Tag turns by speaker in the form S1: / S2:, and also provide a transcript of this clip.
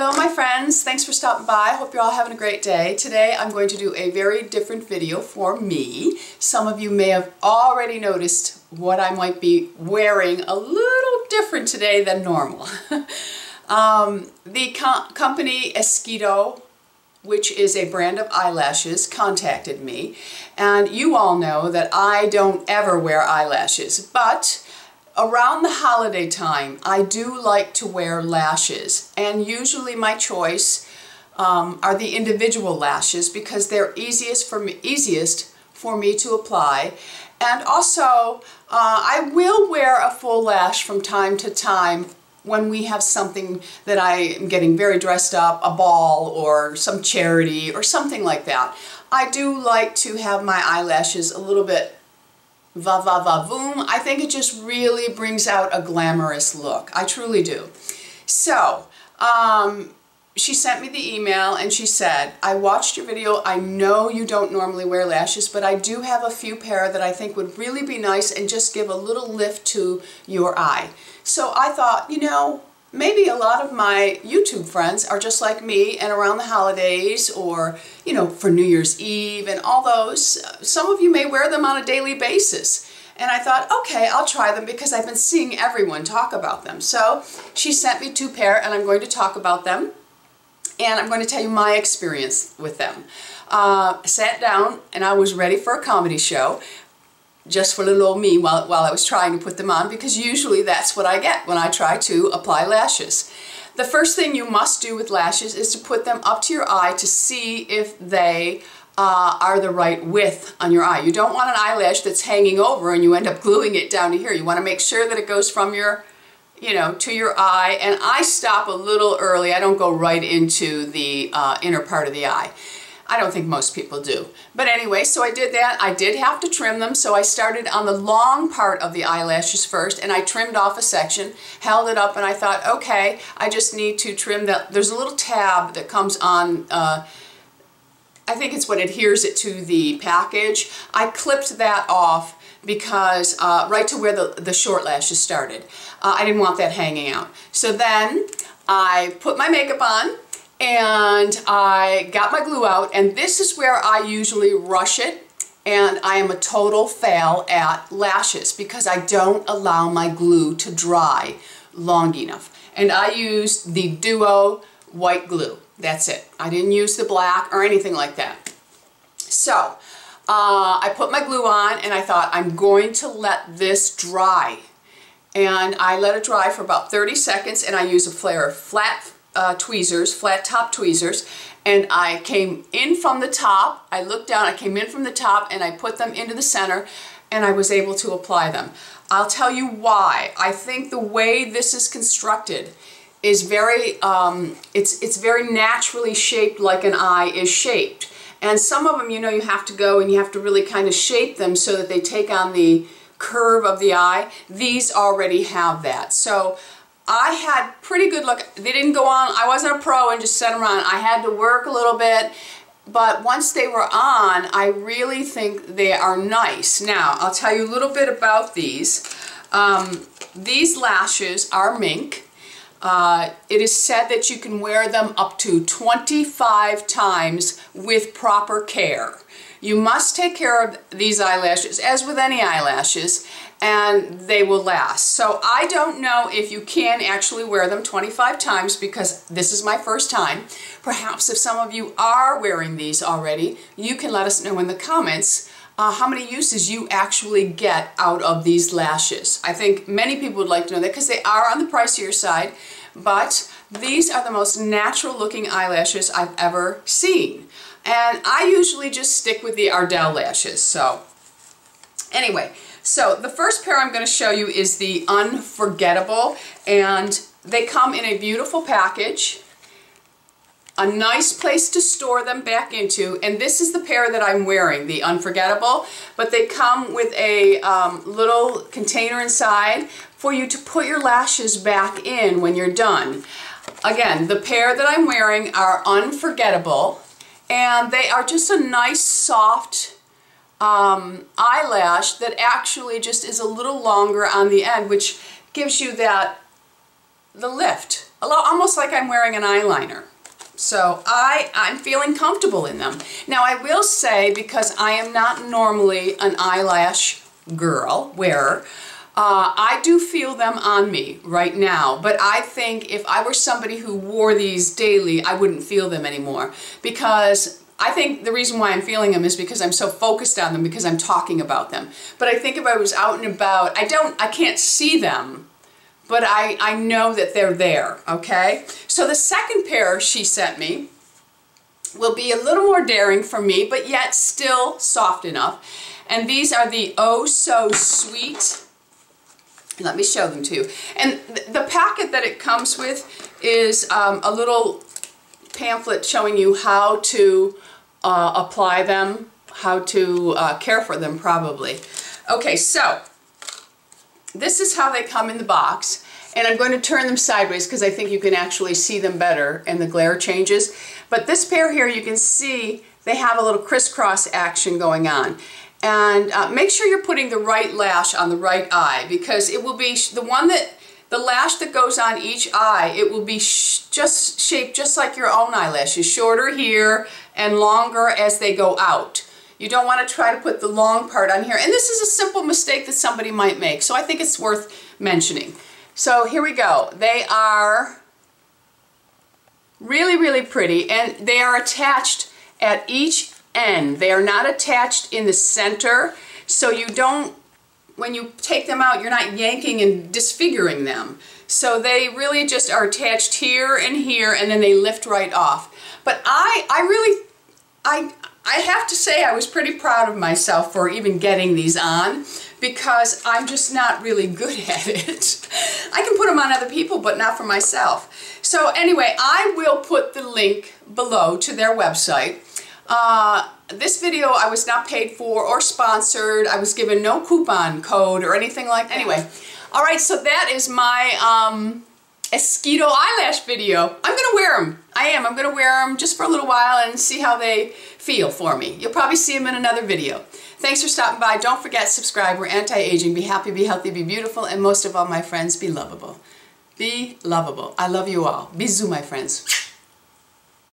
S1: Hello my friends, thanks for stopping by. I Hope you're all having a great day. Today I'm going to do a very different video for me. Some of you may have already noticed what I might be wearing a little different today than normal. um, the co company Esqido which is a brand of eyelashes, contacted me. And you all know that I don't ever wear eyelashes, but Around the holiday time, I do like to wear lashes, and usually my choice um, are the individual lashes because they're easiest for me, easiest for me to apply. And also, uh, I will wear a full lash from time to time when we have something that I am getting very dressed up, a ball or some charity or something like that. I do like to have my eyelashes a little bit va va va voom. I think it just really brings out a glamorous look. I truly do. So, um, she sent me the email and she said, I watched your video. I know you don't normally wear lashes, but I do have a few pair that I think would really be nice and just give a little lift to your eye. So I thought, you know, maybe a lot of my YouTube friends are just like me and around the holidays or, you know, for New Year's Eve and all those, some of you may wear them on a daily basis. And I thought, okay, I'll try them because I've been seeing everyone talk about them. So she sent me two pair and I'm going to talk about them. And I'm going to tell you my experience with them. Uh, sat down and I was ready for a comedy show just for a little old me while, while I was trying to put them on because usually that's what I get when I try to apply lashes. The first thing you must do with lashes is to put them up to your eye to see if they uh, are the right width on your eye. You don't want an eyelash that's hanging over and you end up gluing it down to here. You want to make sure that it goes from your, you know, to your eye. And I stop a little early. I don't go right into the uh, inner part of the eye. I don't think most people do. But anyway, so I did that. I did have to trim them, so I started on the long part of the eyelashes first, and I trimmed off a section, held it up, and I thought, okay, I just need to trim that. There's a little tab that comes on, uh, I think it's what adheres it to the package. I clipped that off because uh, right to where the, the short lashes started. Uh, I didn't want that hanging out. So then I put my makeup on, and I got my glue out and this is where I usually rush it and I am a total fail at lashes because I don't allow my glue to dry long enough. And I used the Duo white glue. That's it. I didn't use the black or anything like that. So, uh, I put my glue on and I thought I'm going to let this dry. And I let it dry for about 30 seconds and I use a flare flat uh, tweezers, flat top tweezers, and I came in from the top, I looked down, I came in from the top and I put them into the center and I was able to apply them. I'll tell you why. I think the way this is constructed is very, um, it's, it's very naturally shaped like an eye is shaped. And some of them, you know, you have to go and you have to really kind of shape them so that they take on the curve of the eye. These already have that. So I had pretty good luck. They didn't go on. I wasn't a pro and just set them on. I had to work a little bit. But once they were on, I really think they are nice. Now, I'll tell you a little bit about these. Um, these lashes are mink. Uh, it is said that you can wear them up to 25 times with proper care. You must take care of these eyelashes, as with any eyelashes, and they will last. So I don't know if you can actually wear them 25 times because this is my first time. Perhaps if some of you are wearing these already, you can let us know in the comments uh, how many uses you actually get out of these lashes. I think many people would like to know that because they are on the pricier side, but these are the most natural looking eyelashes I've ever seen. And I usually just stick with the Ardell lashes. So anyway, so the first pair I'm going to show you is the Unforgettable. And they come in a beautiful package. A nice place to store them back into. And this is the pair that I'm wearing, the Unforgettable. But they come with a um, little container inside for you to put your lashes back in when you're done. Again, the pair that I'm wearing are Unforgettable and they are just a nice soft um, eyelash that actually just is a little longer on the end which gives you that the lift almost like I'm wearing an eyeliner. So I, I'm feeling comfortable in them. Now I will say, because I am not normally an eyelash girl, wearer, uh, I do feel them on me right now, but I think if I were somebody who wore these daily, I wouldn't feel them anymore because I think the reason why I'm feeling them is because I'm so focused on them because I'm talking about them. But I think if I was out and about, I don't, I can't see them, but I, I know that they're there, okay? So the second pair she sent me will be a little more daring for me, but yet still soft enough. And these are the Oh So Sweet let me show them to you. And th the packet that it comes with is um, a little pamphlet showing you how to uh, apply them, how to uh, care for them probably. Okay, so this is how they come in the box. And I'm going to turn them sideways because I think you can actually see them better and the glare changes. But this pair here, you can see they have a little crisscross action going on. And uh, make sure you're putting the right lash on the right eye because it will be the one that, the lash that goes on each eye, it will be sh just shaped just like your own eyelashes, shorter here and longer as they go out. You don't want to try to put the long part on here. And this is a simple mistake that somebody might make, so I think it's worth mentioning. So here we go. They are really, really pretty, and they are attached at each end. They are not attached in the center, so you don't, when you take them out, you're not yanking and disfiguring them. So they really just are attached here and here, and then they lift right off. But I, I really, I, I have to say I was pretty proud of myself for even getting these on because I'm just not really good at it. I can put them on other people, but not for myself. So anyway, I will put the link below to their website. Uh, this video I was not paid for or sponsored. I was given no coupon code or anything like that. Anyway, all right, so that is my um, Esqido eyelash video. I'm going to wear them. I am. I'm going to wear them just for a little while and see how they feel for me. You'll probably see them in another video. Thanks for stopping by. Don't forget, subscribe. We're anti-aging. Be happy, be healthy, be beautiful, and most of all, my friends, be lovable. Be lovable. I love you all. Bisous, my friends.